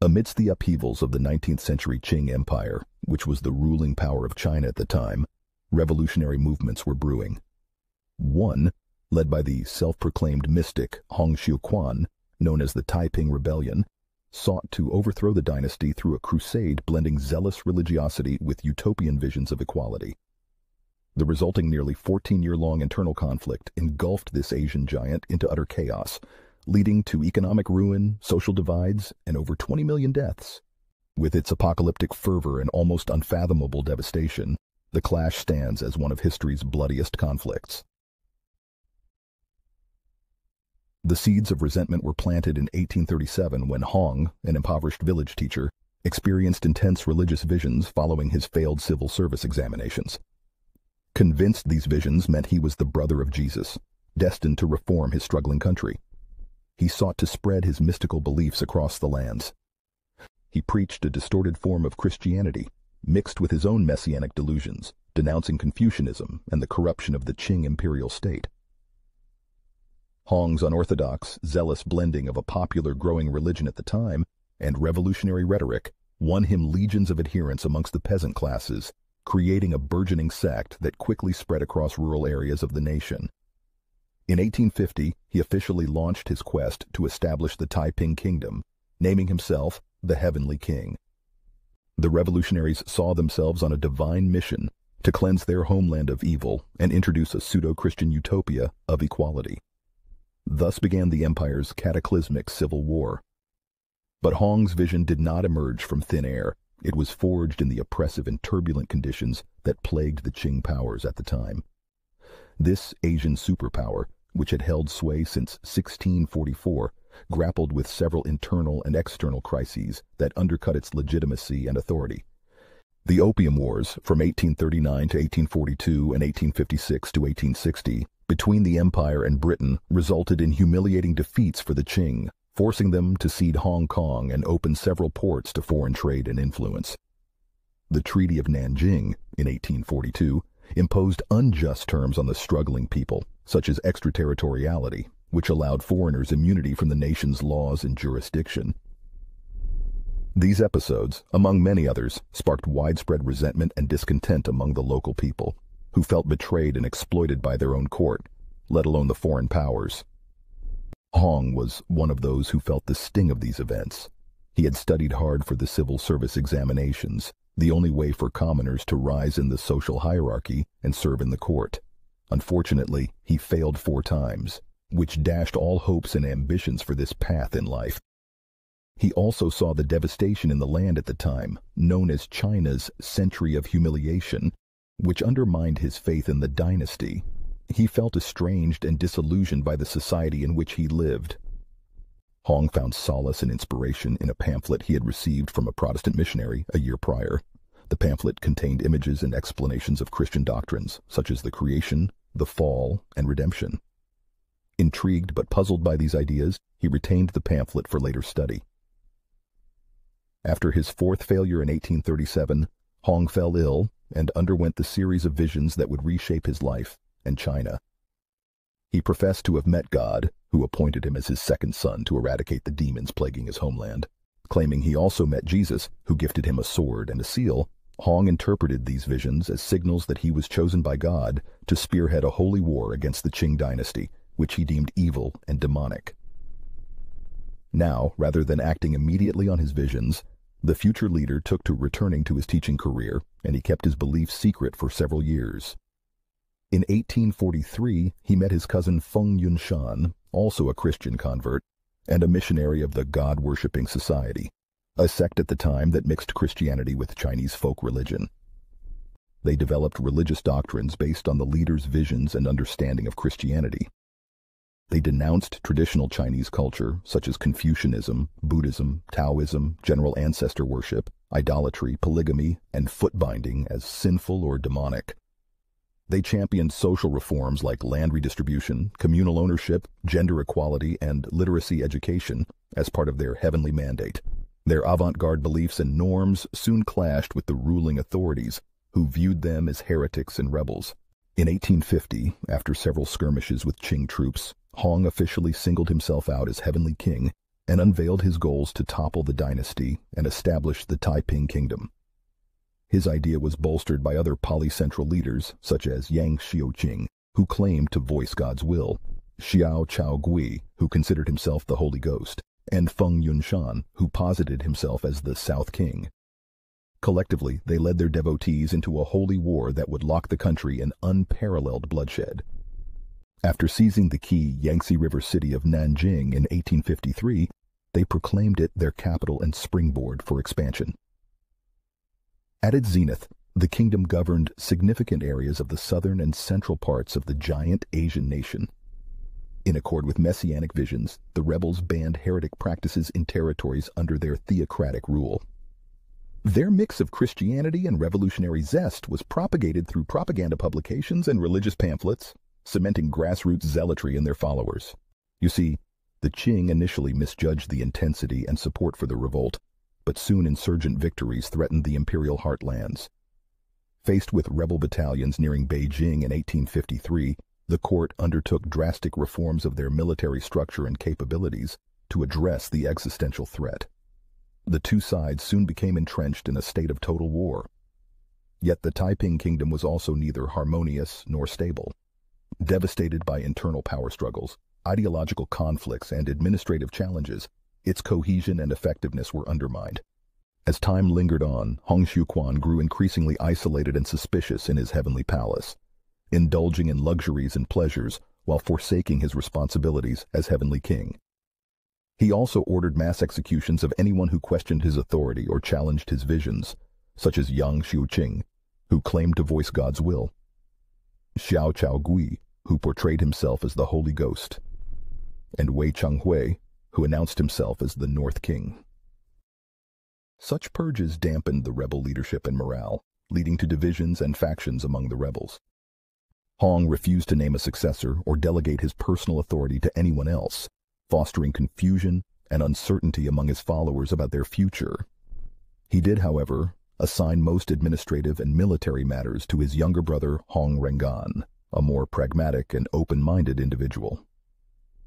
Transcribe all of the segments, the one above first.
Amidst the upheavals of the 19th century Qing Empire, which was the ruling power of China at the time, revolutionary movements were brewing. One, led by the self-proclaimed mystic Hong Xiuquan, known as the Taiping Rebellion, sought to overthrow the dynasty through a crusade blending zealous religiosity with utopian visions of equality. The resulting nearly 14-year-long internal conflict engulfed this Asian giant into utter chaos, leading to economic ruin, social divides, and over 20 million deaths. With its apocalyptic fervor and almost unfathomable devastation, the clash stands as one of history's bloodiest conflicts. The seeds of resentment were planted in 1837 when Hong, an impoverished village teacher, experienced intense religious visions following his failed civil service examinations. Convinced these visions meant he was the brother of Jesus, destined to reform his struggling country. He sought to spread his mystical beliefs across the lands. He preached a distorted form of Christianity, mixed with his own messianic delusions, denouncing Confucianism and the corruption of the Qing imperial state. Hong's unorthodox, zealous blending of a popular growing religion at the time and revolutionary rhetoric won him legions of adherents amongst the peasant classes, creating a burgeoning sect that quickly spread across rural areas of the nation. In 1850, he officially launched his quest to establish the Taiping Kingdom, naming himself the Heavenly King. The revolutionaries saw themselves on a divine mission to cleanse their homeland of evil and introduce a pseudo-Christian utopia of equality. Thus began the empire's cataclysmic civil war. But Hong's vision did not emerge from thin air. It was forged in the oppressive and turbulent conditions that plagued the Qing powers at the time. This Asian superpower, which had held sway since 1644, grappled with several internal and external crises that undercut its legitimacy and authority. The Opium Wars from 1839 to 1842 and 1856 to 1860 between the Empire and Britain resulted in humiliating defeats for the Qing, forcing them to cede Hong Kong and open several ports to foreign trade and influence. The Treaty of Nanjing, in 1842, imposed unjust terms on the struggling people, such as extraterritoriality, which allowed foreigners immunity from the nation's laws and jurisdiction. These episodes, among many others, sparked widespread resentment and discontent among the local people who felt betrayed and exploited by their own court, let alone the foreign powers. Hong was one of those who felt the sting of these events. He had studied hard for the civil service examinations, the only way for commoners to rise in the social hierarchy and serve in the court. Unfortunately, he failed four times, which dashed all hopes and ambitions for this path in life. He also saw the devastation in the land at the time, known as China's Century of Humiliation, which undermined his faith in the dynasty. He felt estranged and disillusioned by the society in which he lived. Hong found solace and inspiration in a pamphlet he had received from a Protestant missionary a year prior. The pamphlet contained images and explanations of Christian doctrines, such as the creation, the fall, and redemption. Intrigued but puzzled by these ideas, he retained the pamphlet for later study. After his fourth failure in 1837, Hong fell ill and underwent the series of visions that would reshape his life and China. He professed to have met God, who appointed him as his second son to eradicate the demons plaguing his homeland. Claiming he also met Jesus, who gifted him a sword and a seal, Hong interpreted these visions as signals that he was chosen by God to spearhead a holy war against the Qing dynasty, which he deemed evil and demonic. Now, rather than acting immediately on his visions, the future leader took to returning to his teaching career, and he kept his beliefs secret for several years. In 1843, he met his cousin Feng Yunshan, also a Christian convert, and a missionary of the God-worshipping society, a sect at the time that mixed Christianity with Chinese folk religion. They developed religious doctrines based on the leader's visions and understanding of Christianity, they denounced traditional Chinese culture, such as Confucianism, Buddhism, Taoism, general ancestor worship, idolatry, polygamy, and foot binding as sinful or demonic. They championed social reforms like land redistribution, communal ownership, gender equality, and literacy education as part of their heavenly mandate. Their avant-garde beliefs and norms soon clashed with the ruling authorities, who viewed them as heretics and rebels. In 1850, after several skirmishes with Qing troops, Hong officially singled himself out as Heavenly King and unveiled his goals to topple the dynasty and establish the Taiping Kingdom. His idea was bolstered by other polycentral leaders, such as Yang Xiuqing, who claimed to voice God's will, Xiao Chao Gui, who considered himself the Holy Ghost, and Feng Yunshan, who posited himself as the South King. Collectively, they led their devotees into a holy war that would lock the country in unparalleled bloodshed. After seizing the key Yangtze River city of Nanjing in 1853, they proclaimed it their capital and springboard for expansion. At its zenith, the kingdom governed significant areas of the southern and central parts of the giant Asian nation. In accord with messianic visions, the rebels banned heretic practices in territories under their theocratic rule. Their mix of Christianity and revolutionary zest was propagated through propaganda publications and religious pamphlets, cementing grassroots zealotry in their followers. You see, the Qing initially misjudged the intensity and support for the revolt, but soon insurgent victories threatened the imperial heartlands. Faced with rebel battalions nearing Beijing in 1853, the court undertook drastic reforms of their military structure and capabilities to address the existential threat. The two sides soon became entrenched in a state of total war. Yet the Taiping kingdom was also neither harmonious nor stable. Devastated by internal power struggles, ideological conflicts, and administrative challenges, its cohesion and effectiveness were undermined. As time lingered on, Hong Xiuquan grew increasingly isolated and suspicious in his heavenly palace, indulging in luxuries and pleasures while forsaking his responsibilities as heavenly king. He also ordered mass executions of anyone who questioned his authority or challenged his visions, such as Yang Xiuqing, who claimed to voice God's will, Xiao Chao Gui, who portrayed himself as the Holy Ghost, and Wei Changhui, who announced himself as the North King. Such purges dampened the rebel leadership and morale, leading to divisions and factions among the rebels. Hong refused to name a successor or delegate his personal authority to anyone else, fostering confusion and uncertainty among his followers about their future. He did, however, assign most administrative and military matters to his younger brother Hong Rengan, a more pragmatic and open-minded individual.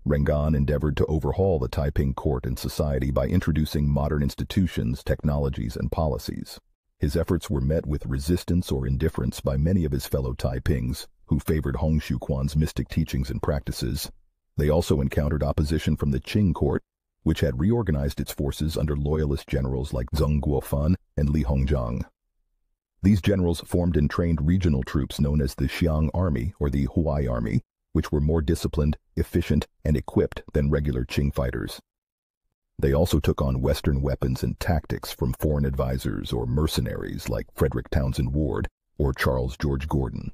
Rengan endeavored to overhaul the Taiping court and society by introducing modern institutions, technologies, and policies. His efforts were met with resistance or indifference by many of his fellow Taipings, who favored Hong Xiuquan's mystic teachings and practices. They also encountered opposition from the Qing court, which had reorganized its forces under loyalist generals like Zeng Guofan and Li Hongzhang. These generals formed and trained regional troops known as the Xiang Army or the Huai Army, which were more disciplined, efficient, and equipped than regular Qing fighters. They also took on Western weapons and tactics from foreign advisors or mercenaries like Frederick Townsend Ward or Charles George Gordon.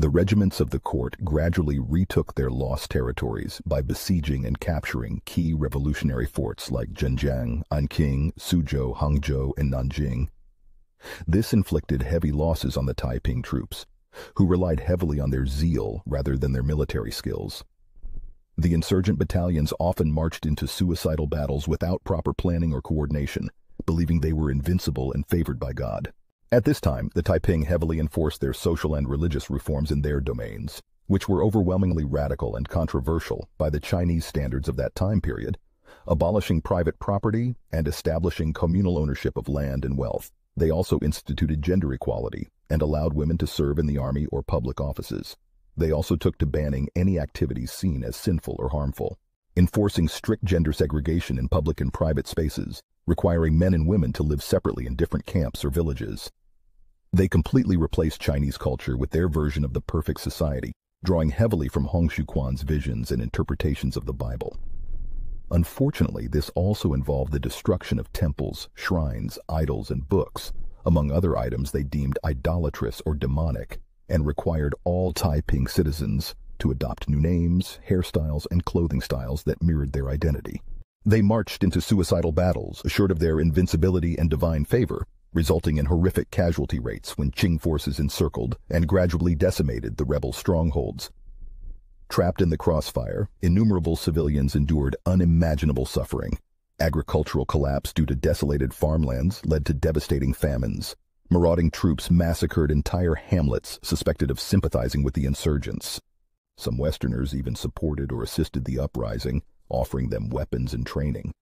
The regiments of the court gradually retook their lost territories by besieging and capturing key revolutionary forts like Zhenjiang, Anqing, Suzhou, Hangzhou, and Nanjing, this inflicted heavy losses on the Taiping troops, who relied heavily on their zeal rather than their military skills. The insurgent battalions often marched into suicidal battles without proper planning or coordination, believing they were invincible and favored by God. At this time, the Taiping heavily enforced their social and religious reforms in their domains, which were overwhelmingly radical and controversial by the Chinese standards of that time period, abolishing private property and establishing communal ownership of land and wealth. They also instituted gender equality and allowed women to serve in the army or public offices. They also took to banning any activities seen as sinful or harmful, enforcing strict gender segregation in public and private spaces, requiring men and women to live separately in different camps or villages. They completely replaced Chinese culture with their version of the perfect society, drawing heavily from Hong Xiuquan's visions and interpretations of the Bible. Unfortunately, this also involved the destruction of temples, shrines, idols, and books, among other items they deemed idolatrous or demonic, and required all Taiping citizens to adopt new names, hairstyles, and clothing styles that mirrored their identity. They marched into suicidal battles, assured of their invincibility and divine favor, resulting in horrific casualty rates when Qing forces encircled and gradually decimated the rebel strongholds, Trapped in the crossfire, innumerable civilians endured unimaginable suffering. Agricultural collapse due to desolated farmlands led to devastating famines. Marauding troops massacred entire hamlets suspected of sympathizing with the insurgents. Some Westerners even supported or assisted the uprising, offering them weapons and training.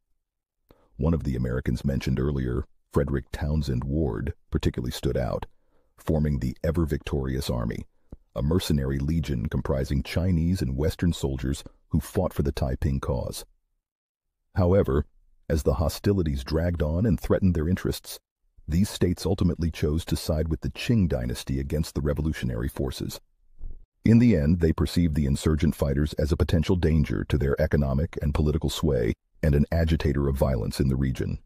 One of the Americans mentioned earlier, Frederick Townsend Ward, particularly stood out, forming the ever-victorious army, a mercenary legion comprising Chinese and Western soldiers who fought for the Taiping cause. However, as the hostilities dragged on and threatened their interests, these states ultimately chose to side with the Qing dynasty against the revolutionary forces. In the end, they perceived the insurgent fighters as a potential danger to their economic and political sway and an agitator of violence in the region.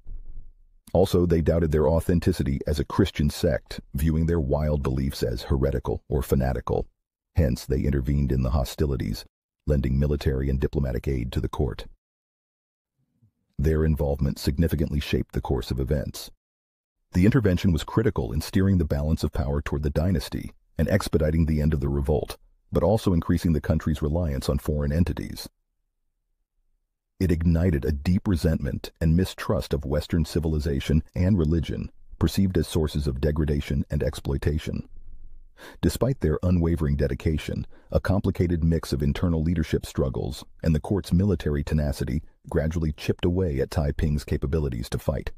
Also, they doubted their authenticity as a Christian sect, viewing their wild beliefs as heretical or fanatical. Hence, they intervened in the hostilities, lending military and diplomatic aid to the court. Their involvement significantly shaped the course of events. The intervention was critical in steering the balance of power toward the dynasty and expediting the end of the revolt, but also increasing the country's reliance on foreign entities. It ignited a deep resentment and mistrust of Western civilization and religion, perceived as sources of degradation and exploitation. Despite their unwavering dedication, a complicated mix of internal leadership struggles and the court's military tenacity gradually chipped away at Taiping's capabilities to fight.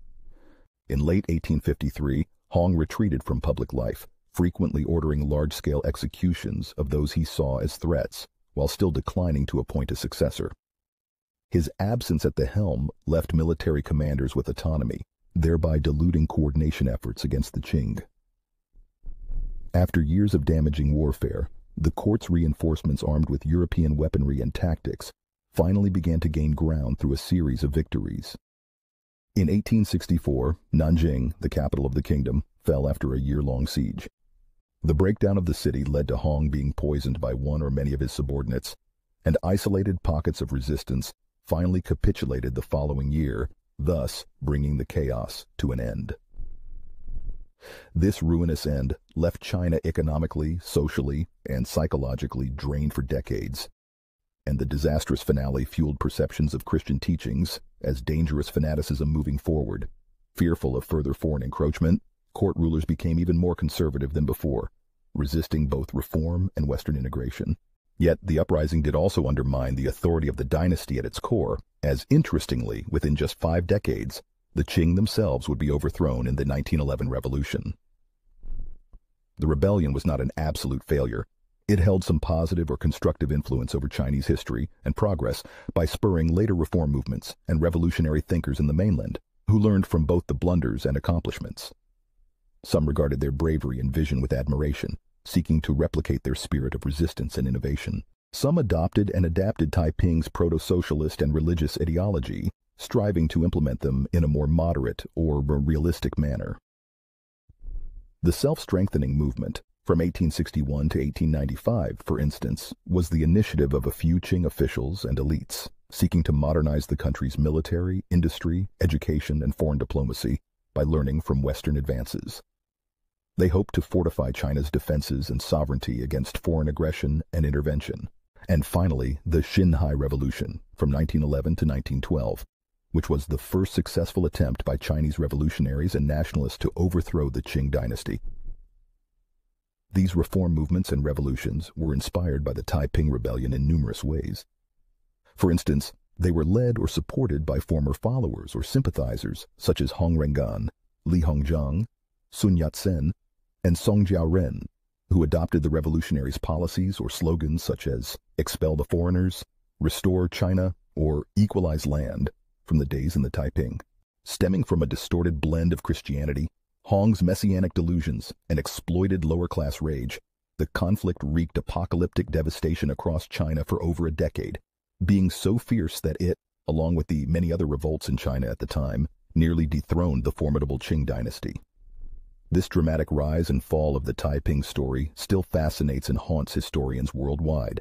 In late 1853, Hong retreated from public life, frequently ordering large-scale executions of those he saw as threats, while still declining to appoint a successor. His absence at the helm left military commanders with autonomy, thereby diluting coordination efforts against the Qing. After years of damaging warfare, the court's reinforcements armed with European weaponry and tactics finally began to gain ground through a series of victories. In 1864, Nanjing, the capital of the kingdom, fell after a year-long siege. The breakdown of the city led to Hong being poisoned by one or many of his subordinates, and isolated pockets of resistance finally capitulated the following year, thus bringing the chaos to an end. This ruinous end left China economically, socially, and psychologically drained for decades, and the disastrous finale fueled perceptions of Christian teachings as dangerous fanaticism moving forward. Fearful of further foreign encroachment, court rulers became even more conservative than before, resisting both reform and Western integration. Yet the uprising did also undermine the authority of the dynasty at its core, as interestingly, within just five decades, the Qing themselves would be overthrown in the 1911 revolution. The rebellion was not an absolute failure. It held some positive or constructive influence over Chinese history and progress by spurring later reform movements and revolutionary thinkers in the mainland, who learned from both the blunders and accomplishments. Some regarded their bravery and vision with admiration, seeking to replicate their spirit of resistance and innovation. Some adopted and adapted Taiping's proto-socialist and religious ideology, striving to implement them in a more moderate or more realistic manner. The self-strengthening movement, from 1861 to 1895, for instance, was the initiative of a few Qing officials and elites, seeking to modernize the country's military, industry, education, and foreign diplomacy by learning from Western advances. They hoped to fortify China's defenses and sovereignty against foreign aggression and intervention. And finally, the Xinhai Revolution from 1911 to 1912, which was the first successful attempt by Chinese revolutionaries and nationalists to overthrow the Qing dynasty. These reform movements and revolutions were inspired by the Taiping Rebellion in numerous ways. For instance, they were led or supported by former followers or sympathizers such as Hong Rengan, Li Hongzhang, Sun Yat-sen, and Song Jiao-ren, who adopted the revolutionaries' policies or slogans such as expel the foreigners, restore China, or equalize land from the days in the Taiping. Stemming from a distorted blend of Christianity, Hong's messianic delusions, and exploited lower-class rage, the conflict wreaked apocalyptic devastation across China for over a decade, being so fierce that it, along with the many other revolts in China at the time, nearly dethroned the formidable Qing dynasty. This dramatic rise and fall of the Taiping story still fascinates and haunts historians worldwide.